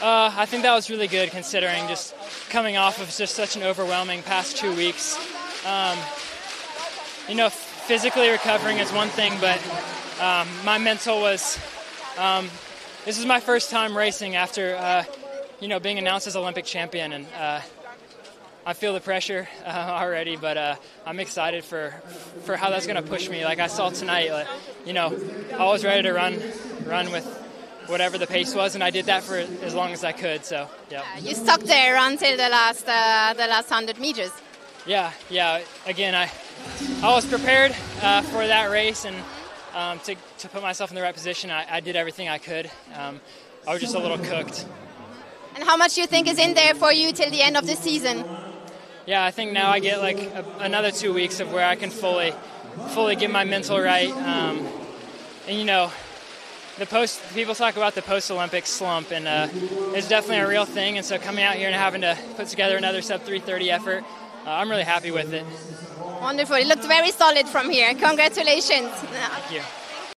Uh, I think that was really good considering just coming off of just such an overwhelming past two weeks. Um, you know, physically recovering is one thing, but um, my mental was. Um, this is my first time racing after, uh, you know, being announced as Olympic champion, and uh, I feel the pressure uh, already. But uh, I'm excited for for how that's going to push me. Like I saw tonight, like, you know, I was ready to run, run with whatever the pace was, and I did that for as long as I could. So yeah. You stuck there until the last uh, the last hundred meters. Yeah, yeah. Again, I I was prepared uh, for that race, and um, to to put myself in the right position, I, I did everything I could. Um, I was just a little cooked. And how much do you think is in there for you till the end of the season? Yeah, I think now I get like a, another two weeks of where I can fully fully get my mental right, um, and you know the post people talk about the post Olympic slump, and uh, it's definitely a real thing. And so coming out here and having to put together another sub 330 effort, uh, I'm really happy with it. Wonderful. It looked very solid from here. Congratulations. Thank you.